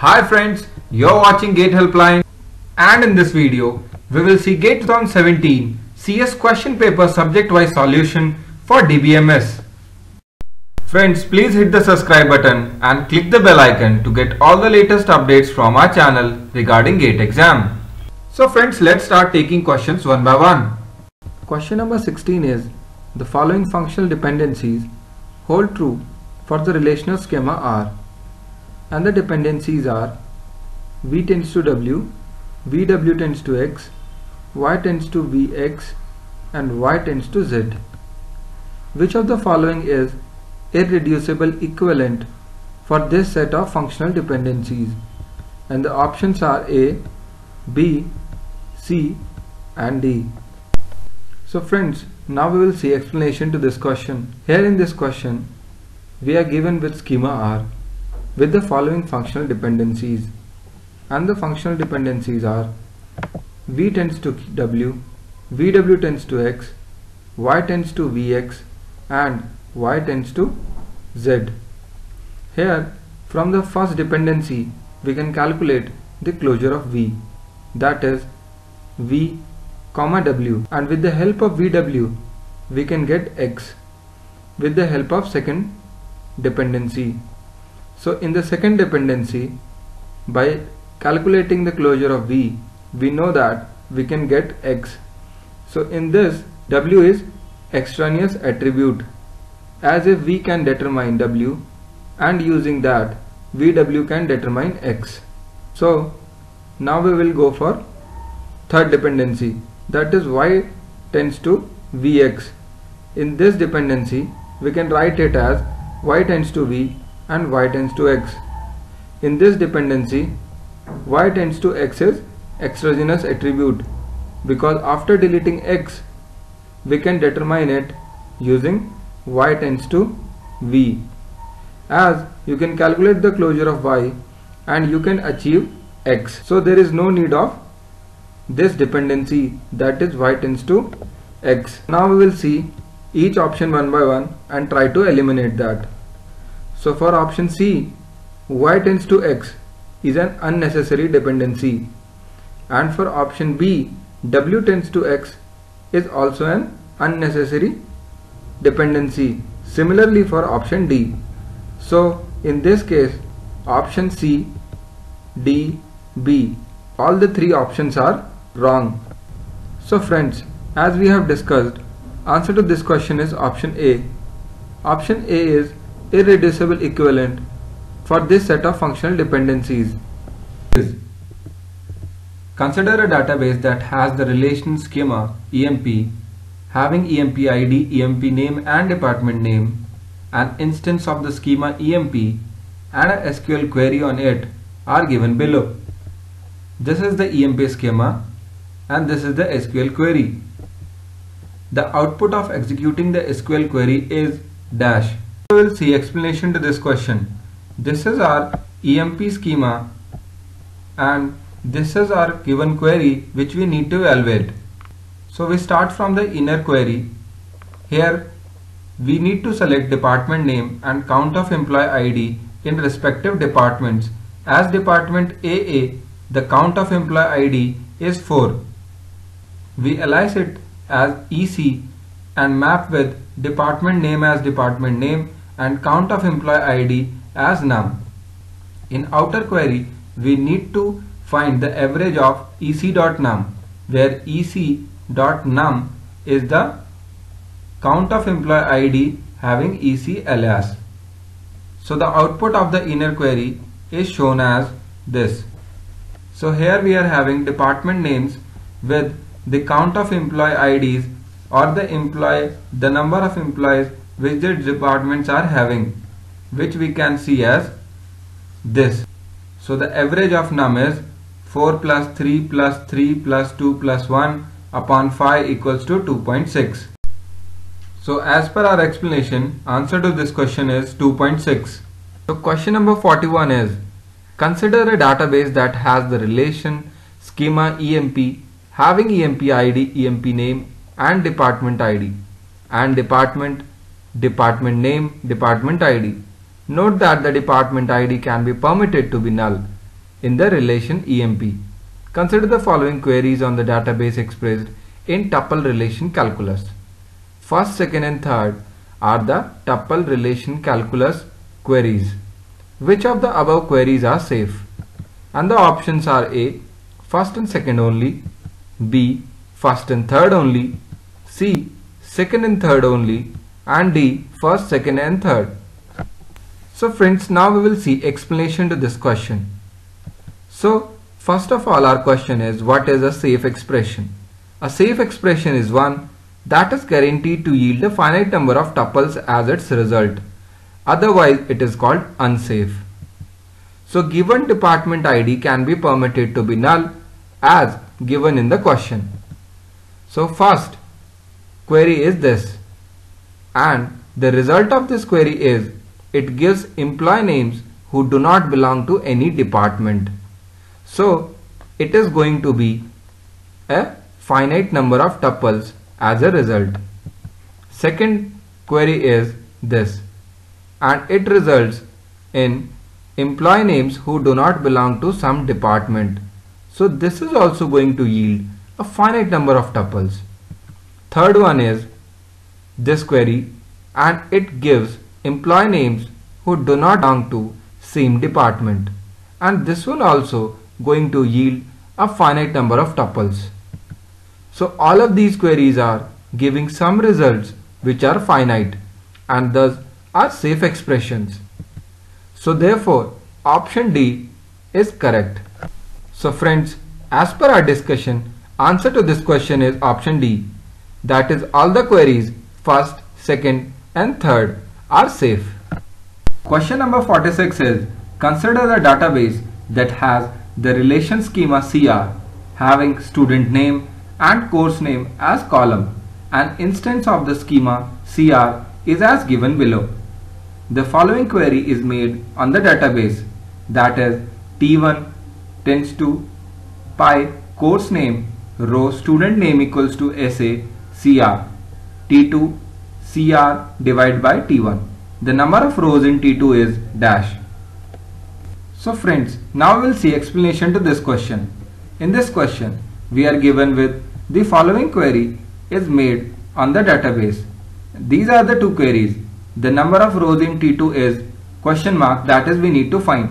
Hi friends, you're watching Gate Helpline and in this video we will see Gate 2017 CS question paper subject wise solution for DBMS. Friends, please hit the subscribe button and click the bell icon to get all the latest updates from our channel regarding GATE exam. So friends, let's start taking questions one by one. Question number 16 is the following functional dependencies hold true for the relational schema R and the dependencies are V tends to W, VW tends to X, Y tends to Vx and Y tends to Z. Which of the following is irreducible equivalent for this set of functional dependencies? And the options are A, B, C and D. So friends, now we will see explanation to this question. Here in this question, we are given with schema R with the following functional dependencies and the functional dependencies are V tends to W, VW tends to X, Y tends to Vx and Y tends to Z. Here from the first dependency we can calculate the closure of V that is V comma W and with the help of VW we can get X with the help of second dependency. So in the second dependency by calculating the closure of V we know that we can get X. So in this W is extraneous attribute as if we can determine W and using that VW can determine X. So now we will go for third dependency that is Y tends to Vx. In this dependency we can write it as Y tends to V and Y tends to X. In this dependency Y tends to X is exogenous attribute because after deleting X we can determine it using Y tends to V as you can calculate the closure of Y and you can achieve X. So there is no need of this dependency that is Y tends to X. Now we will see each option one by one and try to eliminate that. So for option C, Y tends to X is an unnecessary dependency and for option B, W tends to X is also an unnecessary dependency. Similarly for option D. So in this case option C, D, B all the three options are wrong. So friends as we have discussed answer to this question is option A. Option A is irreducible equivalent for this set of functional dependencies. Is consider a database that has the relation schema EMP having EMP ID, EMP name and department name. An instance of the schema EMP and a SQL query on it are given below. This is the EMP schema and this is the SQL query. The output of executing the SQL query is dash. We will see explanation to this question. This is our EMP schema and this is our given query which we need to evaluate. So we start from the inner query. Here we need to select department name and count of employee ID in respective departments. As department AA, the count of employee ID is 4. We alias it as EC and map with department name as department name and count of employee ID as num. In outer query, we need to find the average of ec.num where ec.num is the count of employee ID having ec alias. So the output of the inner query is shown as this. So here we are having department names with the count of employee IDs or the employee the number of employees which the departments are having which we can see as this. So the average of num is 4 plus 3 plus 3 plus 2 plus 1 upon 5 equals to 2.6. So as per our explanation, answer to this question is 2.6. So question number 41 is, consider a database that has the relation schema EMP having EMP ID, EMP name and department ID and department, department name, department ID. Note that the department ID can be permitted to be null in the relation EMP. Consider the following queries on the database expressed in tuple relation calculus. First, second and third are the tuple relation calculus queries. Which of the above queries are safe? And the options are A. First and second only B. First and third only C. Second and third only and D. First, second and third. So friends now we will see explanation to this question. So first of all our question is what is a safe expression? A safe expression is one that is guaranteed to yield a finite number of tuples as its result. Otherwise it is called unsafe. So given department ID can be permitted to be null as given in the question. So first query is this and the result of this query is it gives employee names who do not belong to any department. So it is going to be a finite number of tuples as a result. Second query is this and it results in employee names who do not belong to some department. So this is also going to yield a finite number of tuples. Third one is this query and it gives employee names who do not belong to same department and this one also going to yield a finite number of tuples. So all of these queries are giving some results which are finite and thus are safe expressions. So therefore option D is correct. So friends as per our discussion answer to this question is option D that is all the queries first, second and third are safe. Question number 46 is consider the database that has the relation schema CR having student name and course name as column. An instance of the schema CR is as given below. The following query is made on the database that is T1 tends to pi course name row student name equals to SA CR T2 CR divided by T1. The number of rows in T2 is dash. So friends, now we'll see explanation to this question. In this question, we are given with the following query is made on the database. These are the two queries. The number of rows in T2 is question mark that is we need to find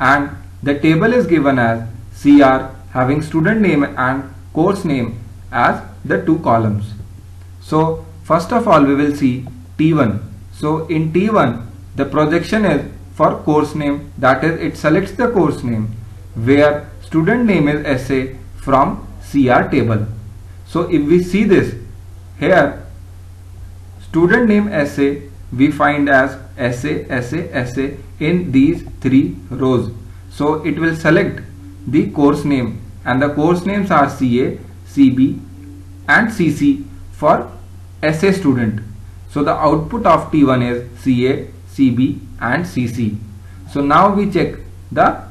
and the table is given as CR having student name and course name as the two columns. So first of all we will see T1. So in T1 the projection is for course name that is it selects the course name where student name is SA from CR table. So if we see this here student name SA we find as SA, SA, SA in these three rows. So it will select the course name and the course names are CA, CB and CC for SA student. So the output of T1 is CA, CB and CC. So now we check the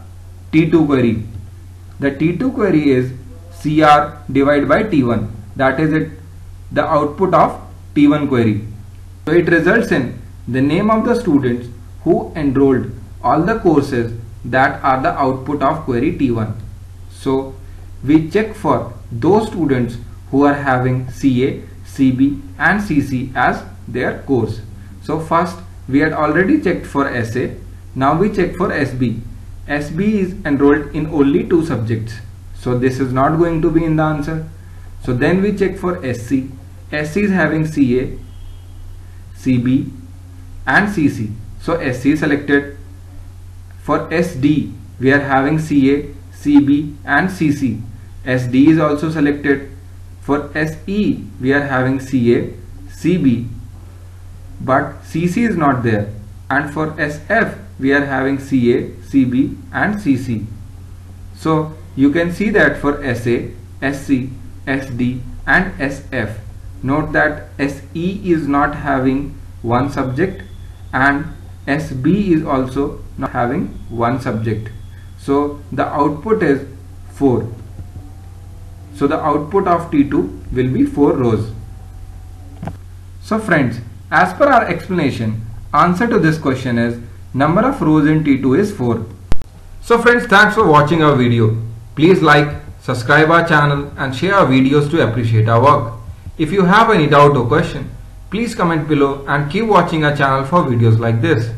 T2 query. The T2 query is CR divided by T1 that is it the output of T1 query. So it results in the name of the students who enrolled all the courses that are the output of query T1. So we check for those students who are having CA, CB and CC as their course. So first we had already checked for SA. Now we check for SB. SB is enrolled in only two subjects. So this is not going to be in the answer. So then we check for SC. SC is having CA, CB and CC. So SC is selected. For SD we are having CA, CB and CC. SD is also selected. For SE we are having CA, CB but CC is not there and for SF we are having CA, CB and CC. So you can see that for SA, SC, SD and SF. Note that SE is not having one subject and SB is also not having one subject. So the output is 4. So the output of T2 will be 4 rows. So friends, as per our explanation, answer to this question is number of rows in T2 is 4. So friends, thanks for watching our video. Please like, subscribe our channel and share our videos to appreciate our work. If you have any doubt or question, please comment below and keep watching our channel for videos like this.